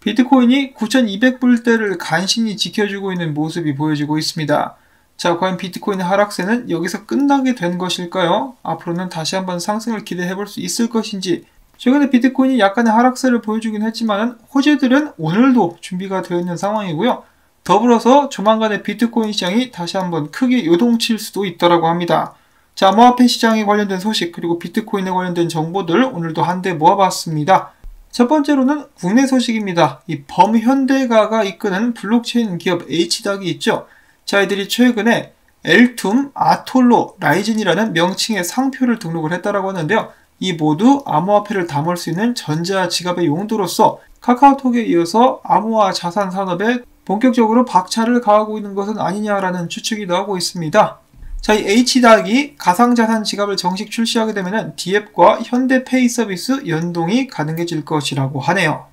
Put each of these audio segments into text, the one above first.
비트코인이 9,200불대를 간신히 지켜주고 있는 모습이 보여지고 있습니다. 자, 과연 비트코인의 하락세는 여기서 끝나게 된 것일까요? 앞으로는 다시 한번 상승을 기대해 볼 수 있을 것인지 최근에 비트코인이 약간의 하락세를 보여주긴 했지만 호재들은 오늘도 준비가 되어 있는 상황이고요. 더불어서 조만간에 비트코인 시장이 다시 한번 크게 요동칠 수도 있다고 합니다. 자, 암호화폐 시장에 관련된 소식 그리고 비트코인에 관련된 정보들 오늘도 한데 모아봤습니다. 첫 번째로는 국내 소식입니다. 이 범현대가가 이끄는 블록체인 기업 H닥이 있죠. 자, 이들이 최근에 엘툼, 아톨로, 라이젠이라는 명칭의 상표를 등록을 했다라고 하는데요. 이 모두 암호화폐를 담을 수 있는 전자 지갑의 용도로서 카카오톡에 이어서 암호화 자산 산업에 본격적으로 박차를 가하고 있는 것은 아니냐라는 추측이 나오고 있습니다. 자, 이 H닥이 가상자산 지갑을 정식 출시하게 되면 DApp과 현대페이 서비스 연동이 가능해질 것이라고 하네요.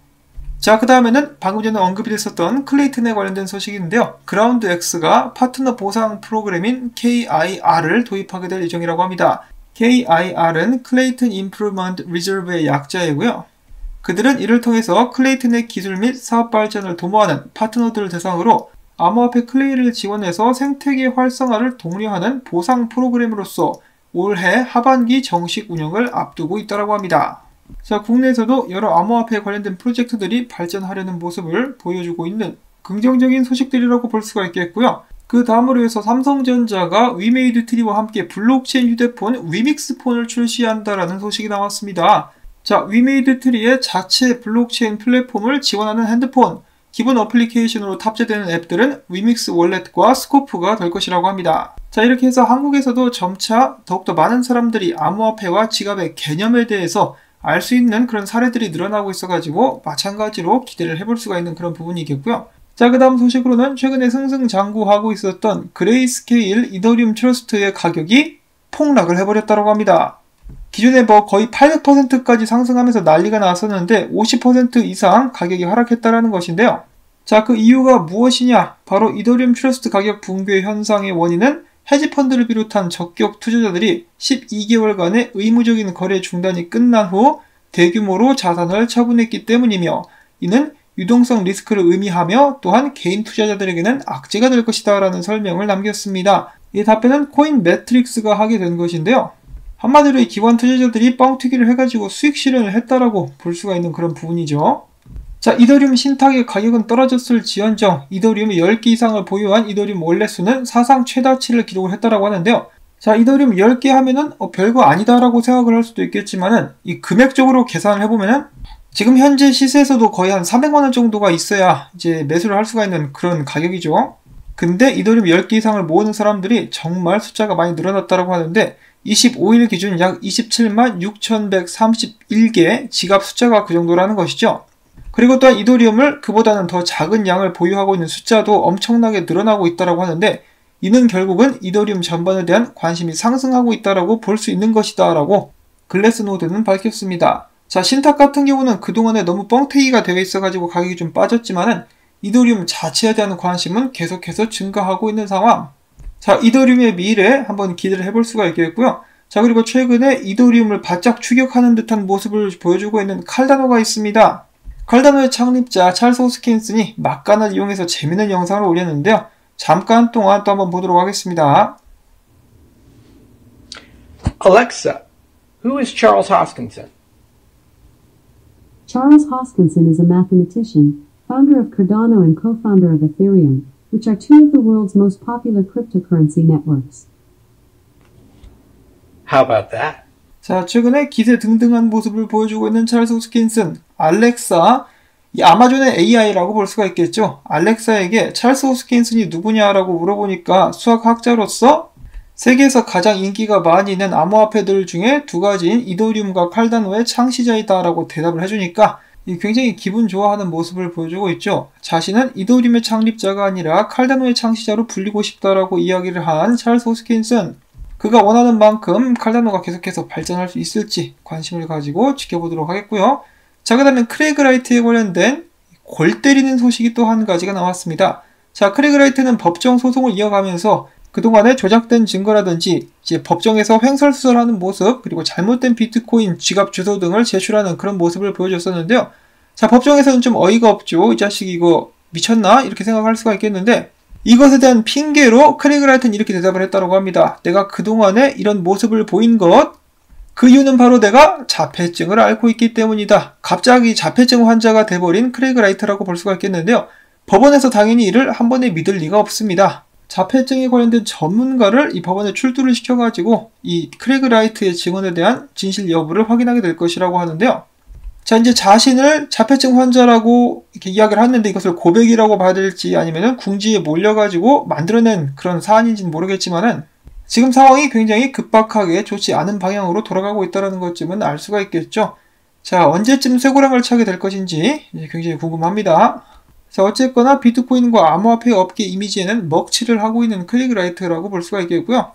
자, 그 다음에는 방금 전에 언급이 됐었던 클레이튼에 관련된 소식인데요. 그라운드 X가 파트너 보상 프로그램인 KIR을 도입하게 될 예정이라고 합니다. KIR은 클레이튼 Improvement Reserve의 약자이고요. 그들은 이를 통해서 클레이튼의 기술 및 사업 발전을 도모하는 파트너들을 대상으로 암호화폐 클레이를 지원해서 생태계 활성화를 독려하는 보상 프로그램으로서 올해 하반기 정식 운영을 앞두고 있다고 합니다. 자, 국내에서도 여러 암호화폐에 관련된 프로젝트들이 발전하려는 모습을 보여주고 있는 긍정적인 소식들이라고 볼 수가 있겠고요. 그 다음으로 해서 삼성전자가 위메이드 트리와 함께 블록체인 휴대폰 위믹스폰을 출시한다라는 소식이 나왔습니다. 자, 위메이드 트리의 자체 블록체인 플랫폼을 지원하는 핸드폰, 기본 어플리케이션으로 탑재되는 앱들은 위믹스 월렛과 스코프가 될 것이라고 합니다. 자, 이렇게 해서 한국에서도 점차 더욱더 많은 사람들이 암호화폐와 지갑의 개념에 대해서 알 수 있는 그런 사례들이 늘어나고 있어가지고 마찬가지로 기대를 해볼 수가 있는 그런 부분이겠고요. 자, 그 다음 소식으로는 최근에 승승장구하고 있었던 그레이스케일 이더리움 트러스트의 가격이 폭락을 해버렸다고 합니다. 기존에 뭐 거의 800%까지 상승하면서 난리가 났었는데 50% 이상 가격이 하락했다라는 것인데요. 자, 그 이유가 무엇이냐? 바로 이더리움 트러스트 가격 붕괴 현상의 원인은 헤지펀드를 비롯한 적격 투자자들이 12개월간의 의무적인 거래 중단이 끝난 후 대규모로 자산을 처분했기 때문이며 이는 유동성 리스크를 의미하며 또한 개인 투자자들에게는 악재가 될 것이다 라는 설명을 남겼습니다. 이 답변은 코인 매트릭스가 하게 된 것인데요. 한마디로 이 기관 투자자들이 뻥튀기를 해가지고 수익 실현을 했다라고 볼 수가 있는 그런 부분이죠. 자, 이더리움 신탁의 가격은 떨어졌을 지연정 이더리움이 10개 이상을 보유한 이더리움 원래수는 사상 최다치를 기록을 했다라고 하는데요. 자, 이더리움 10개 하면은 어, 별거 아니다라고 생각을 할 수도 있겠지만은 이 금액적으로 계산을 해보면은 지금 현재 시세에서도 거의 한 300만원 정도가 있어야 이제 매수를 할 수가 있는 그런 가격이죠. 근데 이더리움 10개 이상을 모으는 사람들이 정말 숫자가 많이 늘어났다고 하는데 25일 기준 약 27만 6,131개 지갑 숫자가 그 정도라는 것이죠. 그리고 또한 이더리움을 그보다는 더 작은 양을 보유하고 있는 숫자도 엄청나게 늘어나고 있다고 하는데 이는 결국은 이더리움 전반에 대한 관심이 상승하고 있다고 볼 수 있는 것이다 라고 글래스노드는 밝혔습니다. 자, 신탁 같은 경우는 그동안에 너무 뻥튀기가 되어 있어가지고 가격이 좀 빠졌지만은 이더리움 자체에 대한 관심은 계속해서 증가하고 있는 상황. 자, 이더리움의 미래 한번 기대를 해볼 수가 있겠고요. 자, 그리고 최근에 이더리움을 바짝 추격하는 듯한 모습을 보여주고 있는 칼다노가 있습니다. 칼다노의 창립자 찰스 호스킨슨이 막간을 이용해서 재밌는 영상을 올렸는데요. 잠깐 동안 또 한번 보도록 하겠습니다. Alexa, who is Charles Hoskinson? Charles Hoskinson is a mathematician, founder of Cardano and co-founder of Ethereum, which are two of the world's most popular cryptocurrency networks. How about that? 자, 최근에 기세 등등한 모습을 보여주고 있는 찰스 호스킨슨, 알렉사, 이 아마존의 AI라고 볼 수가 있겠죠. 알렉사에게 찰스 호스킨슨이 누구냐라고 물어보니까 수학학자로서 세계에서 가장 인기가 많이 있는 암호화폐들 중에 두 가지인 이더리움과 칼다노의 창시자이다라고 대답을 해주니까 굉장히 기분 좋아하는 모습을 보여주고 있죠. 자신은 이더리움의 창립자가 아니라 칼다노의 창시자로 불리고 싶다라고 이야기를 한 찰스 호스킨슨. 그가 원하는 만큼 칼다노가 계속해서 발전할 수 있을지 관심을 가지고 지켜보도록 하겠고요. 자, 그 다음에 크레이그 라이트에 관련된 골 때리는 소식이 또 한 가지가 나왔습니다. 자, 크레이그 라이트는 법정 소송을 이어가면서 그동안에 조작된 증거라든지 이제 법정에서 횡설수설하는 모습 그리고 잘못된 비트코인 지갑 주소 등을 제출하는 그런 모습을 보여줬었는데요. 자, 법정에서는 좀 어이가 없죠. 이 자식 이거 미쳤나? 이렇게 생각할 수가 있겠는데 이것에 대한 핑계로 크레이그 라이트는 이렇게 대답을 했다고 합니다. 내가 그동안에 이런 모습을 보인 것, 그 이유는 바로 내가 자폐증을 앓고 있기 때문이다. 갑자기 자폐증 환자가 돼버린 크레이그 라이트라고 볼 수가 있겠는데요. 법원에서 당연히 이를 한 번에 믿을 리가 없습니다. 자폐증에 관련된 전문가를 이 법원에 출두를 시켜가지고 이 크레이그 라이트의 증언에 대한 진실 여부를 확인하게 될 것이라고 하는데요. 자, 이제 자신을 자폐증 환자라고 이렇게 이야기를 하는데 이것을 고백이라고 봐야 될지 아니면은 궁지에 몰려가지고 만들어낸 그런 사안인지는 모르겠지만은 지금 상황이 굉장히 급박하게 좋지 않은 방향으로 돌아가고 있다는 것쯤은 알 수가 있겠죠. 자, 언제쯤 쇠고랑을 차게 될 것인지 굉장히 궁금합니다. 자, 어쨌거나 비트코인과 암호화폐 업계 이미지에는 먹칠을 하고 있는 클릭라이트라고 볼 수가 있겠고요.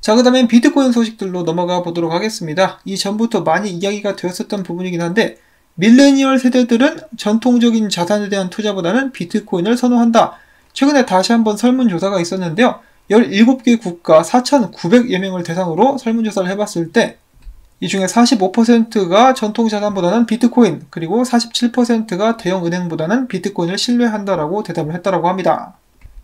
자, 그 다음엔 비트코인 소식들로 넘어가 보도록 하겠습니다. 이 전부터 많이 이야기가 되었었던 부분이긴 한데, 밀레니얼 세대들은 전통적인 자산에 대한 투자보다는 비트코인을 선호한다. 최근에 다시 한번 설문조사가 있었는데요. 17개 국가 4,900여 명을 대상으로 설문조사를 해봤을 때, 이 중에 45%가 전통 자산보다는 비트코인, 그리고 47%가 대형 은행보다는 비트코인을 신뢰한다라고 대답을 했다라고 합니다.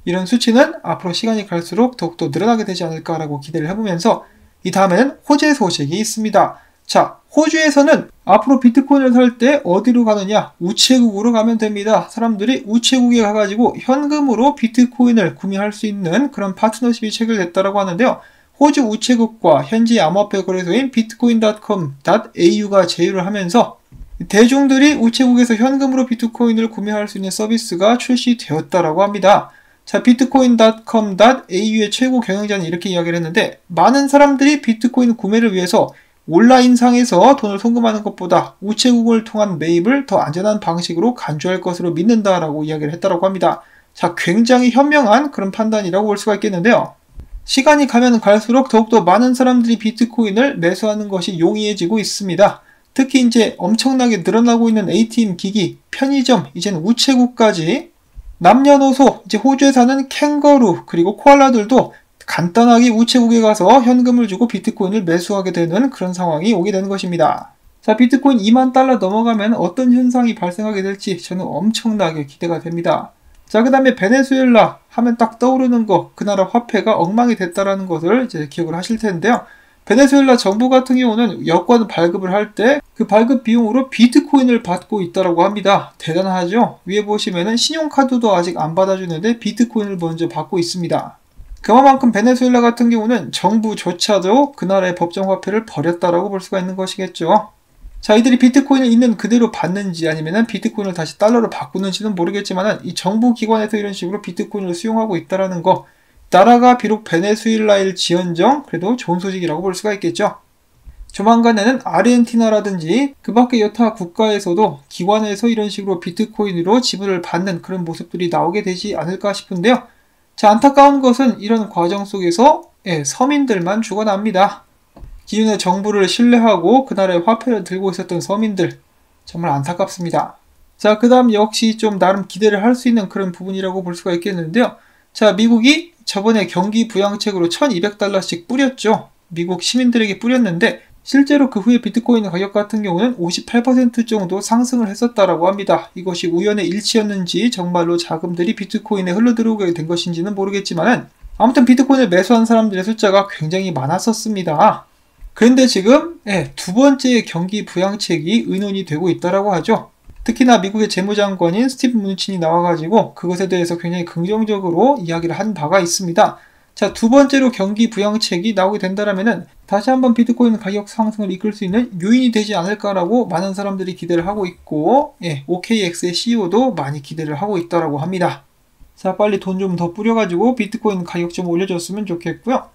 이런 수치는 앞으로 시간이 갈수록 더욱더 늘어나게 되지 않을까라고 기대를 해보면서 이 다음에는 호재 소식이 있습니다. 자, 호주에서는 앞으로 비트코인을 살 때 어디로 가느냐? 우체국으로 가면 됩니다. 사람들이 우체국에 가가지고 현금으로 비트코인을 구매할 수 있는 그런 파트너십이 체결됐다고 하는데요. 호주 우체국과 현지 암호화폐 거래소인 bitcoin.com.au가 제휴를 하면서 대중들이 우체국에서 현금으로 비트코인을 구매할 수 있는 서비스가 출시되었다고 합니다. 자, bitcoin.com.au의 최고 경영자는 이렇게 이야기를 했는데 많은 사람들이 비트코인 구매를 위해서 온라인상에서 돈을 송금하는 것보다 우체국을 통한 매입을 더 안전한 방식으로 간주할 것으로 믿는다라고 이야기를 했다고 합니다. 자, 굉장히 현명한 그런 판단이라고 볼 수가 있겠는데요. 시간이 가면 갈수록 더욱더 많은 사람들이 비트코인을 매수하는 것이 용이해지고 있습니다. 특히 이제 엄청나게 늘어나고 있는 ATM 기기, 편의점, 이제는 우체국까지 남녀노소, 이제 호주에 사는 캥거루, 그리고 코알라들도 간단하게 우체국에 가서 현금을 주고 비트코인을 매수하게 되는 그런 상황이 오게 되는 것입니다. 자, 비트코인 2만 달러 넘어가면 어떤 현상이 발생하게 될지 저는 엄청나게 기대가 됩니다. 자, 그 다음에 베네수엘라 하면 딱 떠오르는 거, 그 나라 화폐가 엉망이 됐다라는 것을 이제 기억을 하실 텐데요. 베네수엘라 정부 같은 경우는 여권 발급을 할 때 그 발급 비용으로 비트코인을 받고 있다고 합니다. 대단하죠? 위에 보시면은 신용카드도 아직 안 받아주는데 비트코인을 먼저 받고 있습니다. 그만큼 베네수엘라 같은 경우는 정부조차도 그 나라의 법정 화폐를 버렸다라고 볼 수가 있는 것이겠죠. 자, 이들이 비트코인을 있는 그대로 받는지 아니면은 비트코인을 다시 달러로 바꾸는지는 모르겠지만은 이 정부 기관에서 이런 식으로 비트코인을 수용하고 있다라는 거 나라가 비록 베네수엘라일 지연정 그래도 좋은 소식이라고 볼 수가 있겠죠. 조만간에는 아르헨티나라든지 그 밖의 여타 국가에서도 기관에서 이런 식으로 비트코인으로 지불을 받는 그런 모습들이 나오게 되지 않을까 싶은데요. 자, 안타까운 것은 이런 과정 속에서 예, 서민들만 죽어납니다. 기존의 정부를 신뢰하고 그 나라의 화폐를 들고 있었던 서민들 정말 안타깝습니다. 자, 그 다음 역시 좀 나름 기대를 할 수 있는 그런 부분이라고 볼 수가 있겠는데요. 자, 미국이 저번에 경기 부양책으로 1200달러씩 뿌렸죠. 미국 시민들에게 뿌렸는데 실제로 그 후에 비트코인 가격 같은 경우는 58% 정도 상승을 했었다라고 합니다. 이것이 우연의 일치였는지 정말로 자금들이 비트코인에 흘러들어오게 된 것인지는 모르겠지만 아무튼 비트코인을 매수한 사람들의 숫자가 굉장히 많았었습니다. 그런데 지금 예, 두 번째 경기 부양책이 의논이 되고 있다라고 하죠. 특히나 미국의 재무장관인 스티브 문친이 나와가지고 그것에 대해서 굉장히 긍정적으로 이야기를 한 바가 있습니다. 자, 두 번째로 경기 부양책이 나오게 된다면은 다시 한번 비트코인 가격 상승을 이끌 수 있는 요인이 되지 않을까라고 많은 사람들이 기대를 하고 있고, 예, OKX의 CEO도 많이 기대를 하고 있다라고 합니다. 자, 빨리 돈 좀 더 뿌려가지고 비트코인 가격 좀 올려줬으면 좋겠고요.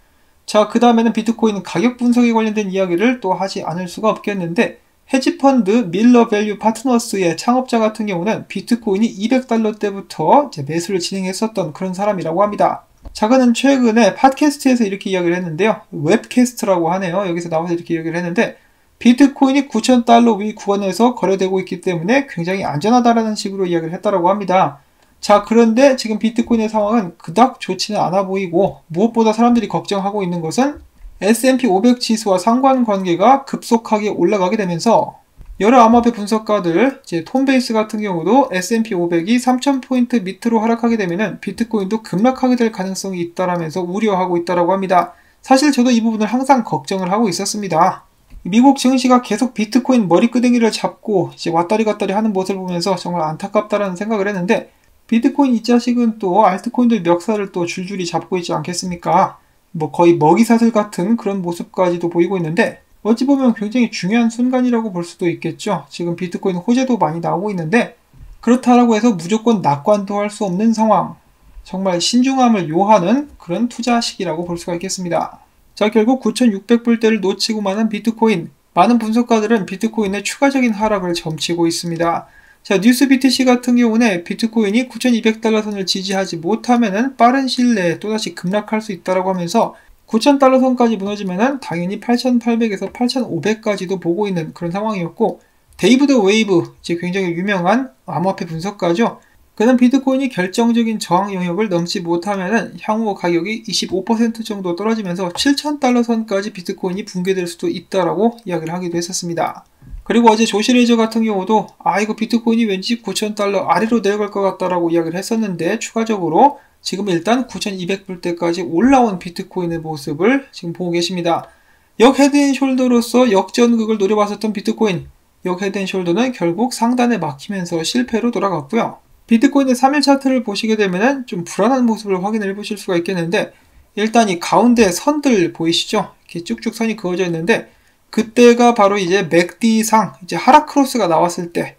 자, 그 다음에는 비트코인 가격 분석에 관련된 이야기를 또 하지 않을 수가 없겠는데, 헤지펀드 밀러 밸류 파트너스의 창업자 같은 경우는 비트코인이 200달러 때부터 매수를 진행했었던 그런 사람이라고 합니다. 자, 그는 최근에 팟캐스트에서 이렇게 이야기를 했는데요. webcast라고 하네요. 여기서 나와서 이렇게 이야기를 했는데, 비트코인이 9,000달러 위 구간에서 거래되고 있기 때문에 굉장히 안전하다라는 식으로 이야기를 했다고 합니다. 자, 그런데 지금 비트코인의 상황은 그닥 좋지는 않아 보이고 무엇보다 사람들이 걱정하고 있는 것은 S&P 500 지수와 상관관계가 급속하게 올라가게 되면서 여러 암호화폐 분석가들, 이제 톤베이스 같은 경우도 S&P 500이 3,000포인트 밑으로 하락하게 되면은 비트코인도 급락하게 될 가능성이 있다라면서 우려하고 있다라고 합니다. 사실 저도 이 부분을 항상 걱정을 하고 있었습니다. 미국 증시가 계속 비트코인 머리끄댕이를 잡고 이제 왔다리 갔다리 하는 모습을 보면서 정말 안타깝다라는 생각을 했는데 비트코인 이 자식은 또 알트코인들 멱살을 또 줄줄이 잡고 있지 않겠습니까? 뭐 거의 먹이사슬 같은 그런 모습까지도 보이고 있는데 어찌 보면 굉장히 중요한 순간이라고 볼 수도 있겠죠. 지금 비트코인 호재도 많이 나오고 있는데 그렇다라고 해서 무조건 낙관도 할 수 없는 상황. 정말 신중함을 요하는 그런 투자 시기라고 볼 수가 있겠습니다. 자, 결국 9,600불대를 놓치고 마는 비트코인. 많은 분석가들은 비트코인의 추가적인 하락을 점치고 있습니다. 자, 뉴스 BTC 같은 경우는 비트코인이 9,200달러 선을 지지하지 못하면은 빠른 시일 내에 또다시 급락할 수 있다라고 하면서 9,000달러 선까지 무너지면은 당연히 8,800에서 8,500까지도 보고 있는 그런 상황이었고 데이브 더 웨이브, 이제 굉장히 유명한 암호화폐 분석가죠. 그는 비트코인이 결정적인 저항 영역을 넘지 못하면은 향후 가격이 25% 정도 떨어지면서 7,000달러 선까지 비트코인이 붕괴될 수도 있다라고 이야기를 하기도 했었습니다. 그리고 어제 조시 레이저 같은 경우도 아 이거 비트코인이 왠지 9,000달러 아래로 내려갈 것 같다라고 이야기를 했었는데 추가적으로 지금 일단 9,200불대까지 올라온 비트코인의 모습을 지금 보고 계십니다. 역 head and shoulder로서 역전극을 노려봤었던 비트코인 역 head and shoulder는 결국 상단에 막히면서 실패로 돌아갔고요. 비트코인의 3일 차트를 보시게 되면 좀 불안한 모습을 확인해 보실 수가 있겠는데 일단 이 가운데 선들 보이시죠? 이렇게 쭉쭉 선이 그어져 있는데 그때가 바로 이제 MACD상 이제 하락 크로스가 나왔을 때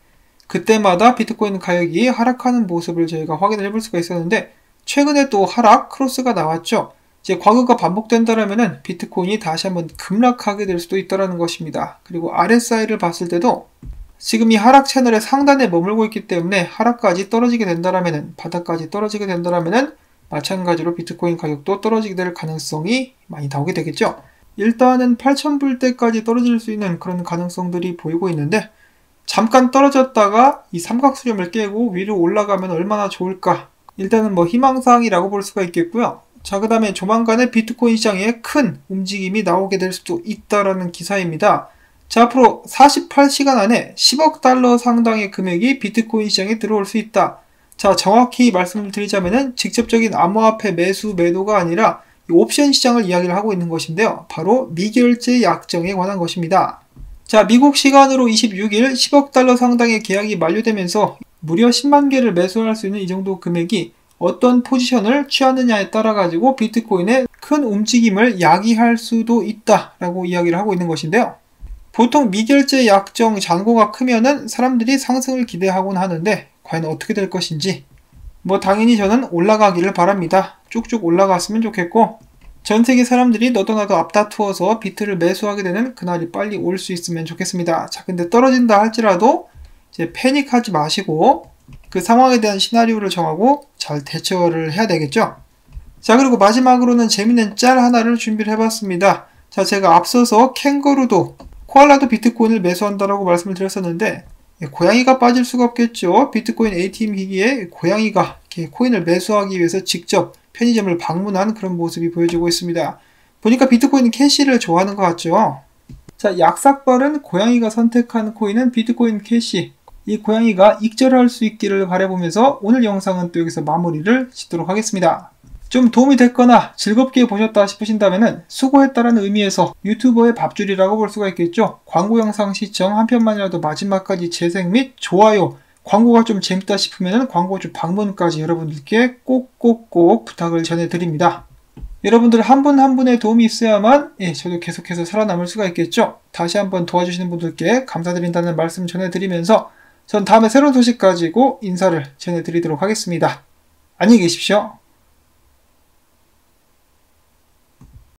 그때마다 비트코인 가격이 하락하는 모습을 저희가 확인을 해볼 수가 있었는데 최근에 또 하락 크로스가 나왔죠. 이제 과거가 반복된다라면은 비트코인이 다시 한번 급락하게 될 수도 있다라는 것입니다. 그리고 RSI를 봤을 때도 지금 이 하락 채널의 상단에 머물고 있기 때문에 하락까지 떨어지게 된다라면은 바닥까지 떨어지게 된다라면은 마찬가지로 비트코인 가격도 떨어지게 될 가능성이 많이 나오게 되겠죠. 일단은 8,000불대까지 떨어질 수 있는 그런 가능성들이 보이고 있는데 잠깐 떨어졌다가 이 삼각 수렴을 깨고 위로 올라가면 얼마나 좋을까 일단은 뭐 희망사항이라고 볼 수가 있겠고요. 자, 그 다음에 조만간에 비트코인 시장에 큰 움직임이 나오게 될 수도 있다라는 기사입니다. 자, 앞으로 48시간 안에 10억 달러 상당의 금액이 비트코인 시장에 들어올 수 있다. 자, 정확히 말씀을 드리자면은 직접적인 암호화폐 매수 매도가 아니라 옵션 시장을 이야기를 하고 있는 것인데요. 바로 미결제 약정에 관한 것입니다. 자, 미국 시간으로 26일 10억 달러 상당의 계약이 만료되면서 무려 10만 개를 매수할 수 있는 이 정도 금액이 어떤 포지션을 취하느냐에 따라 가지고 비트코인의 큰 움직임을 야기할 수도 있다라고 이야기를 하고 있는 것인데요. 보통 미결제 약정 잔고가 크면은 사람들이 상승을 기대하곤 하는데 과연 어떻게 될 것인지 뭐 당연히 저는 올라가기를 바랍니다. 쭉쭉 올라갔으면 좋겠고 전 세계 사람들이 너도 나도 앞다투어서 비트를 매수하게 되는 그날이 빨리 올 수 있으면 좋겠습니다. 자, 근데 떨어진다 할지라도 이제 패닉하지 마시고 그 상황에 대한 시나리오를 정하고 잘 대처를 해야 되겠죠. 자, 그리고 마지막으로는 재밌는 짤 하나를 준비를 해봤습니다. 자, 제가 앞서서 캥거루도 코알라도 비트코인을 매수한다라고 말씀을 드렸었는데 예, 고양이가 빠질 수가 없겠죠. 비트코인 ATM 기기에 고양이가 코인을 매수하기 위해서 직접 편의점을 방문한 그런 모습이 보여지고 있습니다. 보니까 비트코인 캐시를 좋아하는 것 같죠. 자, 약삭빠른 고양이가 선택한 코인은 비트코인 캐시. 이 고양이가 익절할 수 있기를 바라보면서 오늘 영상은 또 여기서 마무리를 짓도록 하겠습니다. 좀 도움이 됐거나 즐겁게 보셨다 싶으신다면 수고했다는 의미에서 유튜버의 밥줄이라고 볼 수가 있겠죠. 광고 영상 시청 한 편만이라도 마지막까지 재생 및 좋아요 광고가 좀 재밌다 싶으면 광고주 방문까지 여러분들께 꼭꼭꼭 부탁을 전해드립니다. 여러분들 한 분 한 분의 도움이 있어야만 예, 저도 계속해서 살아남을 수가 있겠죠. 다시 한번 도와주시는 분들께 감사드린다는 말씀 전해드리면서 전 다음에 새로운 소식 가지고 인사를 전해드리도록 하겠습니다. 안녕히 계십시오.